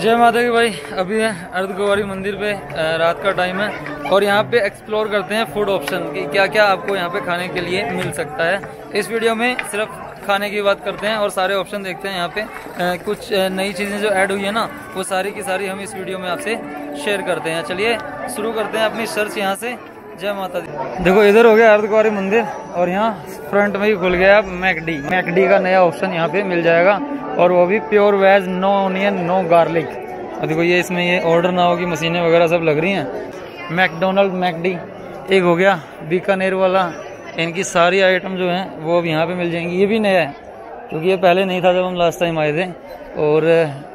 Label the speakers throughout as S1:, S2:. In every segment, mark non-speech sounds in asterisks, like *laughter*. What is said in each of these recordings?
S1: जय माता की भाई, अभी है अर्ध मंदिर पे रात का टाइम है। और यहाँ पे एक्सप्लोर करते हैं फ़ूड ऑप्शन कि क्या क्या आपको यहाँ पे खाने के लिए मिल सकता है। इस वीडियो में सिर्फ़ खाने की बात करते हैं और सारे ऑप्शन देखते हैं यहाँ पे। कुछ नई चीज़ें जो ऐड हुई है ना, वो सारी की सारी हम इस वीडियो में आपसे शेयर करते हैं। चलिए, शुरू करते हैं अपनी सर्च यहाँ से। जय माता दी। देखो, इधर हो गया अर्धकुमारी मंदिर, और यहाँ फ्रंट में ही खुल गया मैकडी मैकडी का नया ऑप्शन यहाँ पे मिल जाएगा। और वो भी pure veg no onion no garlic और देखो ये इसमें ये ऑर्डर ना होगी मशीनें वगैरह सब लग रही हैं। मैकडोनल्ड मैकडी एक हो गया, बीकानेर वाला। इनकी सारी आइटम जो हैं, वो अब यहाँ पे मिल जाएँगी। ये भी नया है, क्योंकि ये पहले नहीं था जब हम लास्ट टाइम आए थे। और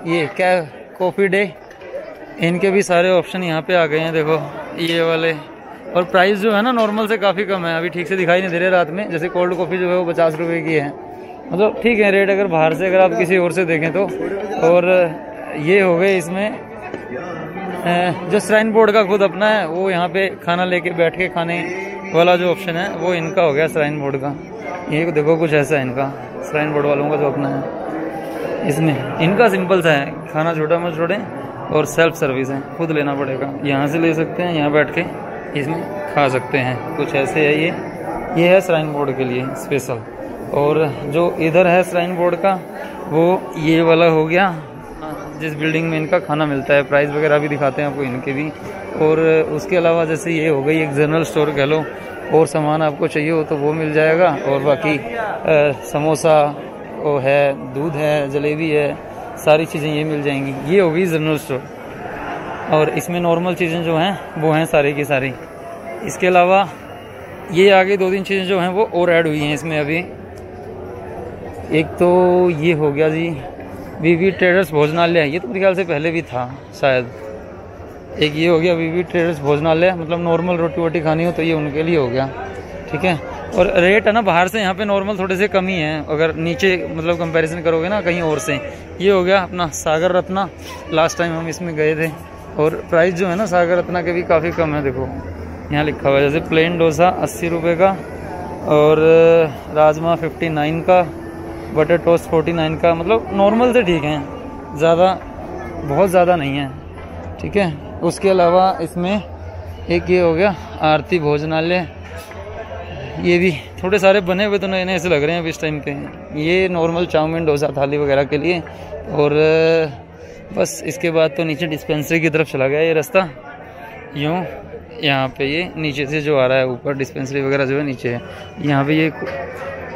S1: ये क्या कॉफ़ी डे इनके भी सारे ऑप्शन यहाँ पे आ गए हैं, देखो, ये वाले। और प्राइस जो है ना नॉर्मल से काफ़ी कम है। अभी ठीक से दिखाई नहीं दे रहे रात में। जैसे कोल्ड कॉफ़ी जो है, वो पचास रुपये की है। मतलब ठीक है, रेट अगर बाहर से अगर आप किसी और से देखें तो। और ये हो गए इसमें जो श्राइन बोर्ड का खुद अपना है, वो यहाँ पे खाना लेके बैठ के खाने वाला जो ऑप्शन है, वो इनका हो गया श्राइन बोर्ड का। ये देखो कुछ ऐसा है इनका श्राइन बोर्ड वालों का जो अपना है। इसमें इनका सिंपल सा है, खाना छोटा मत छोड़े और सेल्फ सर्विस है, खुद लेना पड़ेगा। यहाँ से ले सकते हैं, यहाँ बैठ के इसमें खा सकते हैं। कुछ ऐसे है ये। ये है श्राइन बोर्ड के लिए स्पेशल और जो इधर है श्राइन बोर्ड का वो ये वाला हो गया। जिस बिल्डिंग में इनका खाना मिलता है प्राइस वगैरह भी दिखाते हैं आपको इनके भी। और उसके अलावा जैसे ये हो गई एक जनरल स्टोर कह लो और सामान आपको चाहिए हो तो वो मिल जाएगा। और बाकी आ, समोसा वो है दूध है जलेबी है सारी चीज़ें ये मिल जाएँगी। ये होगी जनरल स्टोर। और इसमें नॉर्मल चीज़ें जो हैं वो हैं सारी की सारी। इसके अलावा ये आगे दो तीन चीज़ें जो हैं वो और ऐड हुई हैं इसमें अभी। एक तो ये हो गया जी वीवी ट्रेडर्स भोजनालय ये तो मेरे ख्याल से पहले भी था शायद। एक ये हो गया वीवी ट्रेडर्स भोजनालय मतलब नॉर्मल रोटी वोटी खानी हो तो ये उनके लिए हो गया। ठीक है? और रेट है ना, बाहर से यहाँ पे नॉर्मल थोड़े से कम ही है। अगर नीचे मतलब कंपैरिजन करोगे ना, कहीं और से। ये हो गया अपना सागर रत्ना। लास्ट टाइम हम इसमें गए थे। और प्राइस जो है ना, सागर रत्ना के भी काफ़ी कम है, देखो। यहाँ लिखा हुआ है, जैसे प्लेन डोसा अस्सी रुपये का और, राजमा फिफ्टी नाइन का। बटर टोस्ट फोर्टी नाइन का मतलब नॉर्मल से ठीक है। ज़्यादा, बहुत ज़्यादा नहीं है। ठीक है? उसके अलावा इसमें एक ये हो गया, आरती भोजनालय। ये भी थोड़े सारे बने हुए तो नए नए ऐसे लग रहे हैं अभी इस टाइम पे। ये नॉर्मल चाउमीन, डोसा, थाली वगैरह के लिए। और, बस इसके बाद तो नीचे डिस्पेंसरी की तरफ़ चला गया ये रास्ता। यूँ, यहाँ पे ये नीचे से जो आ रहा है, ऊपर डिस्पेंसरी वगैरह जो है नीचे है। यहाँ पे ये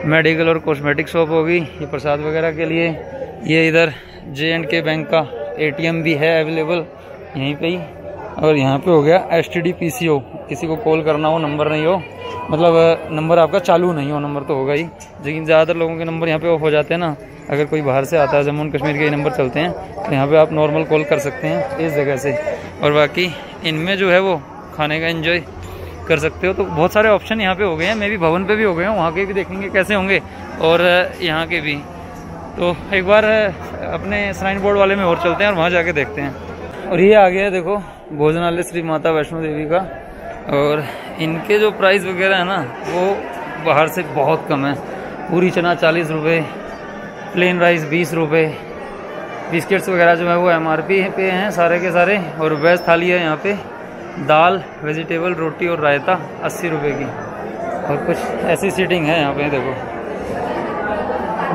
S1: मेडिकल और कॉस्मेटिक शॉप होगी, ये प्रसाद वगैरह के लिए। ये इधर जे एंड के बैंक का एटीएम भी है अवेलेबल यहीं पे ही। और यहाँ पे हो गया S T D P C O किसी को कॉल करना हो नंबर नहीं हो मतलब नंबर आपका चालू नहीं हो नंबर तो होगा ही। लेकिन ज़्यादातर लोगों के नंबर यहाँ पे ऑफ़ हो जाते हैं ना। अगर कोई बाहर से आता है, जम्मू एंड कश्मीर के नंबर चलते हैं तो यहाँ पे आप नॉर्मल कॉल कर सकते हैं इस जगह से। और बाकी इनमें जो है वो खाने का इन्जॉय कर सकते हो। तो बहुत सारे ऑप्शन यहाँ पे हो गए हैं। मैं भी भवन पे भी हो गए हैं, वहाँ के भी देखेंगे कैसे होंगे। और यहाँ के भी। तो एक बार अपने श्राइन बोर्ड वाले में और चलते हैं और वहाँ जाके देखते हैं। और ये आ गया है देखो, भोजनालय श्री माता वैष्णो देवी का। और इनके जो प्राइस वगैरह है ना, वो बाहर से बहुत कम है। पूरी चना चालीस रुपये प्लेन राइस बीस रुपये बिस्किट्स वगैरह जो है वो एम आर पी पे हैं सारे के सारे। और वेज थाली है यहाँ पे। दाल वेजिटेबल रोटी और रायता अस्सी रुपये की। और कुछ ऐसी सीटिंग है यहाँ पे, देखो।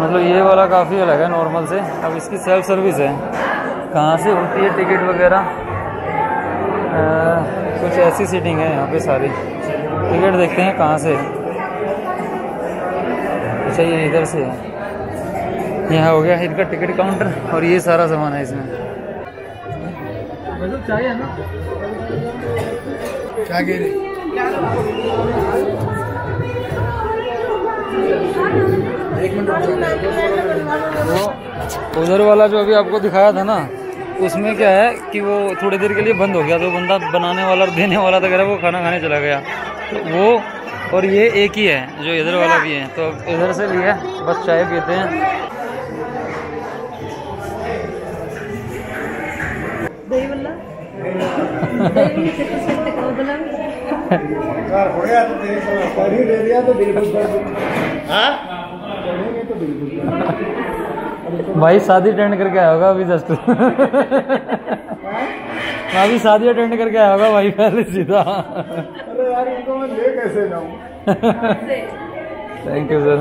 S1: मतलब ये वाला काफ़ी अलग है नॉर्मल से। अब इसकी सेल्फ सर्विस है। कहाँ से होती है टिकट वगैरह? कुछ ऐसी सीटिंग है यहाँ पे सारी। टिकट देखते हैं कहाँ से। अच्छा ये इधर से है। यहाँ हो गया इनका टिकट काउंटर और ये सारा सामान है इसमें। चाहिए ना? वो उधर वाला जो अभी आपको दिखाया था ना उसमें क्या है कि वो थोड़ी देर के लिए बंद हो गया तो बंदा बनाने वाला और देने वाला था वो खाना खाने चला गया। तो वो और ये एक ही है जो इधर वाला भी है। तो इधर से लिया बस चाय पीते हैं। दही *laughs* भाई शादी अटेंड करके आया होगा अभी जस्ट अभी शादी अटेंड करके आया होगा भाई पहले सीधा।
S2: अरे यार इनको मैं ले कैसे जाऊँ?
S1: थैंक यू सर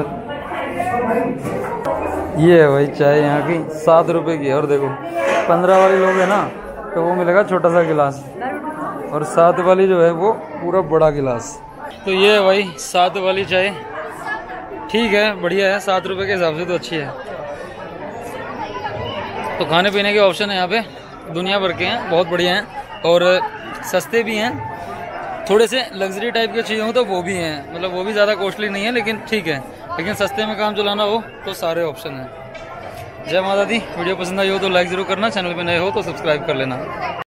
S1: ये है भाई चाय यहाँ की सात रुपए की है और देखो पंद्रह वाले लोग है ना तो वो मिलेगा छोटा सा गिलास। और सात वाली जो है वो पूरा बड़ा गिलास। तो ये है भाई सात वाली चाय। ठीक है, बढ़िया है, सात रुपए के हिसाब से तो अच्छी है। तो खाने पीने के ऑप्शन है यहाँ पे। दुनिया भर के हैं, बहुत बढ़िया हैं। और सस्ते भी हैं। थोड़े से लग्जरी टाइप के चाहिए हो तो वो भी हैं। मतलब वो भी ज़्यादा कॉस्टली नहीं है, लेकिन ठीक है। लेकिन सस्ते में काम चलाना हो तो सारे ऑप्शन हैं। जय माता दी। वीडियो पसंद आई हो तो लाइक ज़रूर करना। चैनल पे नए हो तो सब्सक्राइब कर लेना।